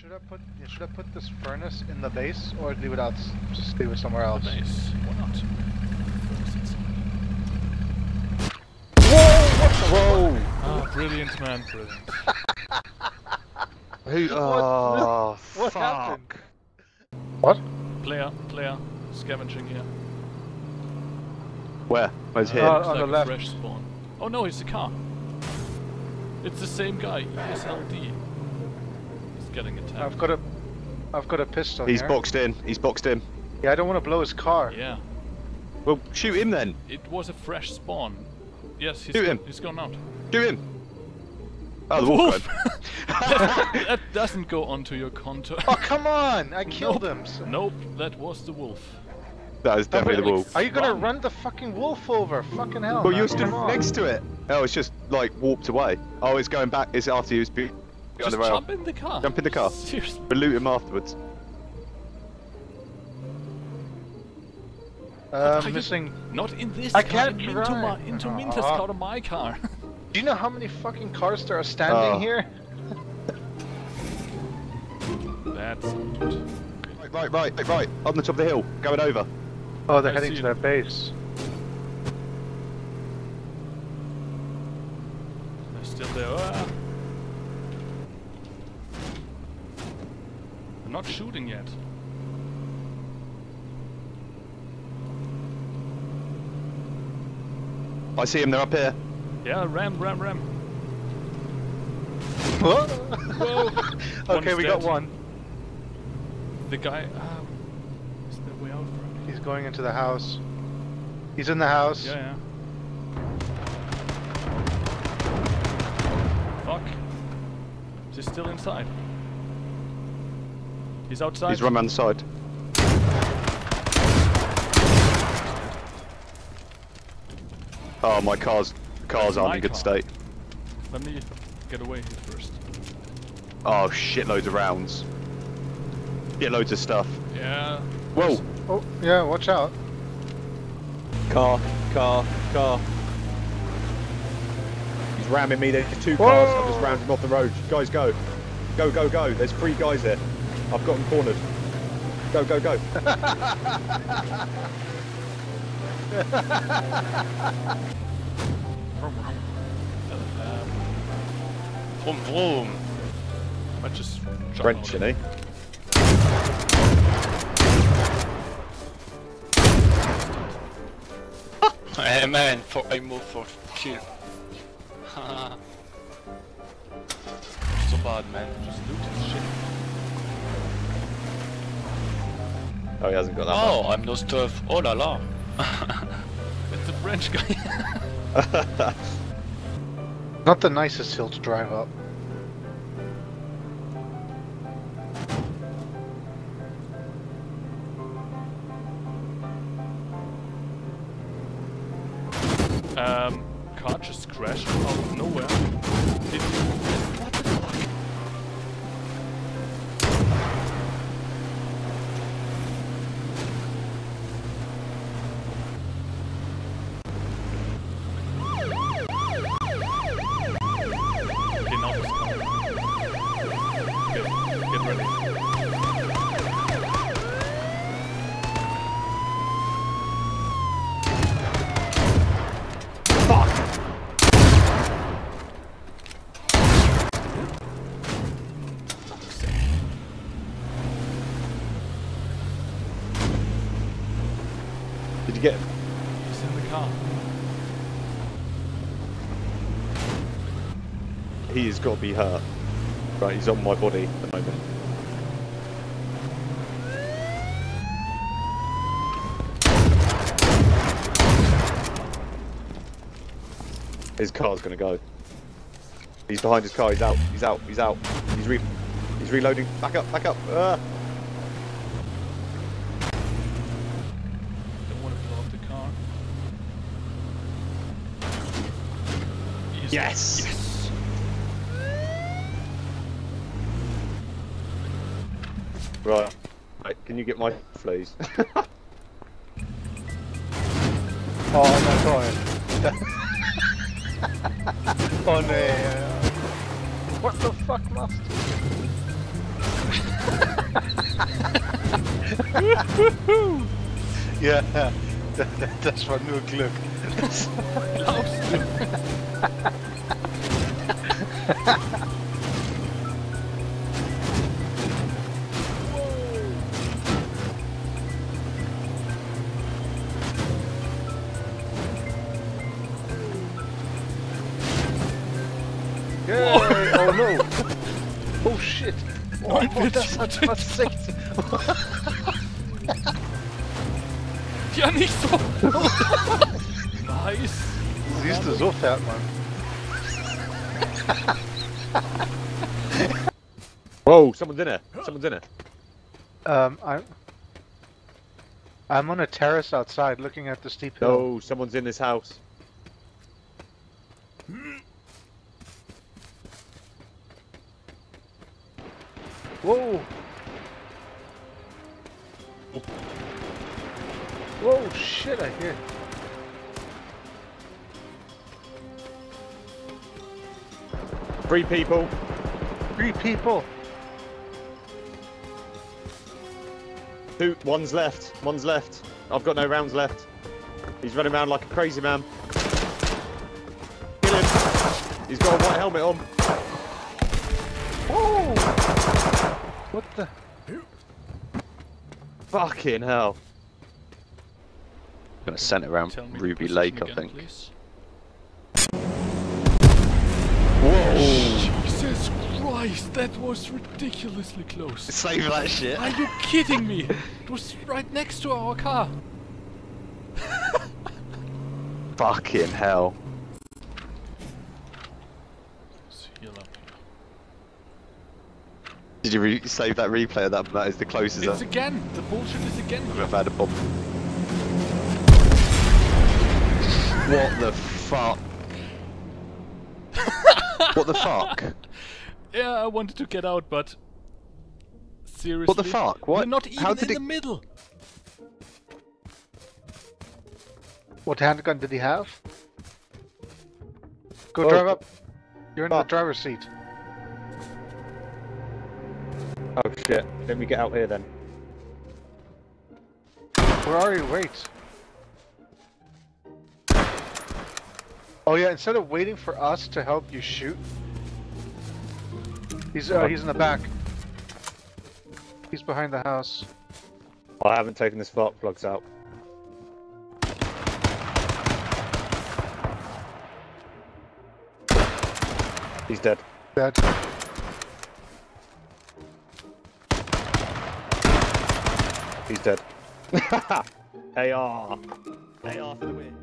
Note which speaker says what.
Speaker 1: Should I put should I put this furnace in the base or leave it out? Just leave it somewhere else.
Speaker 2: The base. Why not?
Speaker 3: Whoa!
Speaker 2: Ah, brilliant, man, brilliant.
Speaker 3: Who? Oh,
Speaker 1: What
Speaker 3: fuck.
Speaker 1: happened? What?
Speaker 2: Player, player, scavenging here.
Speaker 3: Where? Where's here?
Speaker 1: Uh,
Speaker 2: Looks
Speaker 1: on
Speaker 2: like
Speaker 1: the
Speaker 2: a
Speaker 1: left.
Speaker 2: fresh spawn. Oh no, it's a car. It's the same guy, ESLD. He's getting attacked.
Speaker 1: I've got a I've got a pistol
Speaker 3: He's
Speaker 1: here.
Speaker 3: boxed in. He's boxed in.
Speaker 1: Yeah, I don't want to blow his car.
Speaker 2: Yeah,
Speaker 3: Well, shoot him then.
Speaker 2: it was a fresh spawn. Yes, he's,
Speaker 3: Shoot him.
Speaker 2: he's gone out.
Speaker 3: Shoot him. Oh, the wolf.
Speaker 2: that, that doesn't go onto your contour.
Speaker 1: Oh come on! I killed
Speaker 2: Nope.
Speaker 1: him. so-
Speaker 2: nope, that was the wolf.
Speaker 3: that is definitely the wolf.
Speaker 1: Are you gonna
Speaker 2: Run.
Speaker 1: run the fucking wolf over? Fucking hell!
Speaker 3: Well,
Speaker 1: man,
Speaker 3: you're stood next to it. Oh, it's just like warped away. Oh, it's going back. It's after you. It's be- on the rail.
Speaker 2: jump in the car.
Speaker 3: Jump in the car.
Speaker 2: Seriously.
Speaker 3: We'll loot him afterwards.
Speaker 1: Uh,
Speaker 2: Are you-
Speaker 1: missing.
Speaker 2: Not in this
Speaker 1: I
Speaker 2: car,
Speaker 1: can't
Speaker 2: into my
Speaker 1: drive.
Speaker 2: into
Speaker 1: Aw.
Speaker 2: Minter's car to my car.
Speaker 1: Do you know how many fucking cars there are standing
Speaker 3: Oh.
Speaker 1: here?
Speaker 2: That's good.
Speaker 3: Right, right, right, right, right. On the top of the hill. Going over.
Speaker 1: Oh, they're
Speaker 2: I
Speaker 1: heading to their base.
Speaker 2: They're still there. Ah. Not shooting yet.
Speaker 3: I see him. They're up here.
Speaker 2: Yeah, ram, ram, ram.
Speaker 1: Whoa!
Speaker 2: Whoa.
Speaker 1: okay, we got one.
Speaker 2: The guy. Ah, is there way out for him?
Speaker 1: He's going into the house. He's in the house.
Speaker 2: Yeah, yeah. Fuck. Is he still inside? He's outside.
Speaker 3: He's run around the side. Oh, my car's cars aren't
Speaker 2: my
Speaker 3: in good
Speaker 2: car.
Speaker 3: state.
Speaker 2: Let me get away here first.
Speaker 3: Oh, shitloads of rounds. Get loads of stuff.
Speaker 2: Yeah.
Speaker 3: Whoa!
Speaker 1: Oh, yeah, watch out.
Speaker 4: Car, car, car. He's ramming me. There's two cars. I've just
Speaker 1: Whoa.
Speaker 4: rammed him off the road. Guys, go. Go, go, go. There's three guys there. I've got them cornered. Go, go, go.
Speaker 2: Vroom vroom. Might just jump
Speaker 4: French,
Speaker 2: out.
Speaker 4: you know.
Speaker 5: Hey man, for I move for kill. so bad man.
Speaker 2: Just loot
Speaker 4: Oh, he hasn't got that
Speaker 5: Oh, I'm no stuff. Oh la la.
Speaker 2: It's a French guy.
Speaker 1: Not the nicest hill to drive up.
Speaker 2: um, car just crashed out of nowhere. Did what the fuck? Okay, now it's coming. Okay, get ready.
Speaker 4: Did you get him?
Speaker 2: He's in the car.
Speaker 4: He has got to be hurt. Right, he's on my body at the moment. His car's gonna go. He's behind his car. He's out. He's out. He's out. He's re. He's reloading. Back up. Back up. Ah.
Speaker 2: Yes.
Speaker 4: Yes. Right. right. Can you get my fleas?
Speaker 1: oh, my god! Funny. oh no. What the fuck, Master? yeah. that's my new look. That's
Speaker 2: my Laufst du?
Speaker 1: Yay! Oh no! Oh shit! Oh, oh das hat fast 16.
Speaker 2: Ja, nicht so. nice.
Speaker 1: Siehst du, so fährt man.
Speaker 4: Whoa, someone's in there. Someone's in there.
Speaker 1: Um, I'm. I'm on a terrace outside looking at the steep hill.
Speaker 4: No, someone's in this house.
Speaker 1: Whoa! Whoa, shit, I hear.
Speaker 4: Three people.
Speaker 1: Three people!
Speaker 4: Two. One's left. One's left. I've got no rounds left. He's running around like a crazy man. Kill him. He's got a white helmet on.
Speaker 1: Whoa! What the?
Speaker 4: Fucking hell.
Speaker 3: Gonna send it around
Speaker 2: Tell me the
Speaker 3: Ruby
Speaker 2: position
Speaker 3: Lake, I think.
Speaker 2: please. Christ, that was ridiculously close.
Speaker 3: Save that shit.
Speaker 2: Are you kidding me? It was right next to our car.
Speaker 3: Fucking hell.
Speaker 2: Let's heal up
Speaker 3: Did you re save that replay of that? That is the closest.
Speaker 2: It's
Speaker 3: I've
Speaker 2: again. The bullshit is again.
Speaker 3: ever had a bomb. What the fuck? what the fuck?
Speaker 2: Yeah, I wanted to get out, but seriously.
Speaker 3: What the fuck? What?
Speaker 2: You're not even
Speaker 3: How did
Speaker 2: in
Speaker 3: it-
Speaker 2: the middle.
Speaker 1: What handgun did he have? Go
Speaker 4: Oh,
Speaker 1: drive up. You're in the
Speaker 4: oh.
Speaker 1: driver's seat.
Speaker 4: Oh shit. Let me get out here then.
Speaker 1: Where are you? Wait. Oh yeah, instead of waiting for us to help you shoot, he's uh, he's in the back. He's behind the house.
Speaker 4: I haven't taken the spark plugs out. He's dead.
Speaker 1: Dead.
Speaker 4: He's dead. AR. AR for the win.